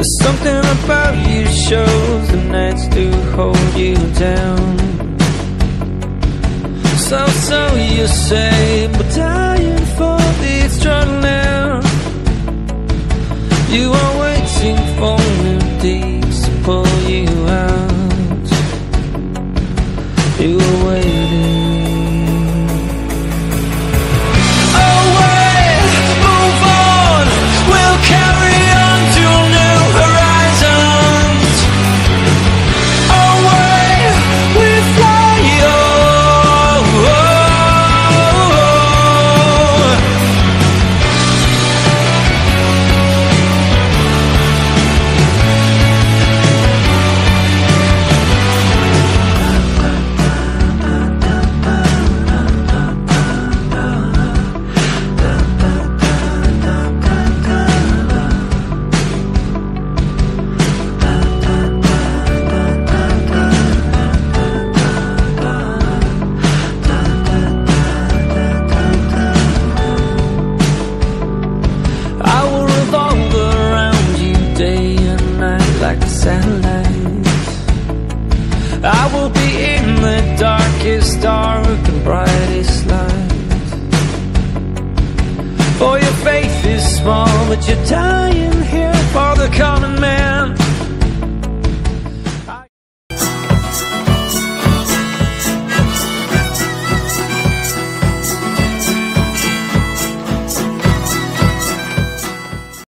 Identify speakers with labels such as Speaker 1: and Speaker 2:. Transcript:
Speaker 1: There's something about you shows the nights do hold you down. So, so you say, but dying for the struggle now. You are waiting for new deeds to pull you out. You But you're dying here for the common man.